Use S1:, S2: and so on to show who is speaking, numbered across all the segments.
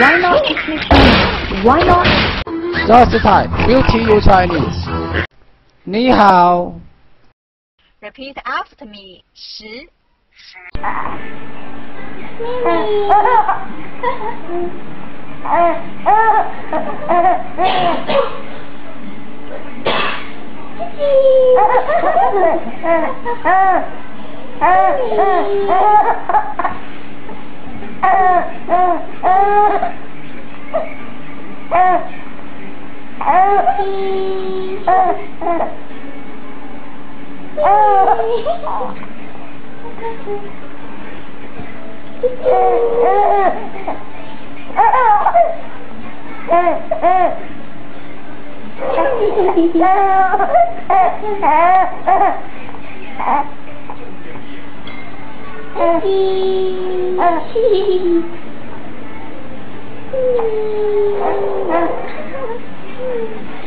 S1: Why not speak Chinese? Why not?
S2: Just type Beauty You Chinese。你好，
S3: Repeat after me. 十。
S1: Oh,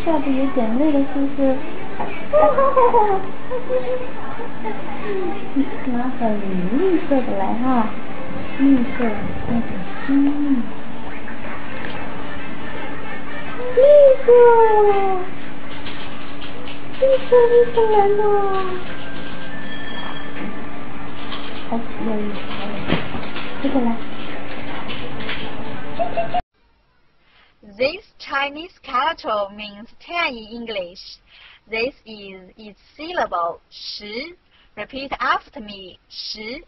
S1: 笑的有点累了，是不是？拿很绿色的来哈，绿色那个嗯，绿色，绿色绿色来了，好喜欢绿色，这个来。
S3: This Chinese character means ten in English. This is its syllable 十。Repeat after me. 十。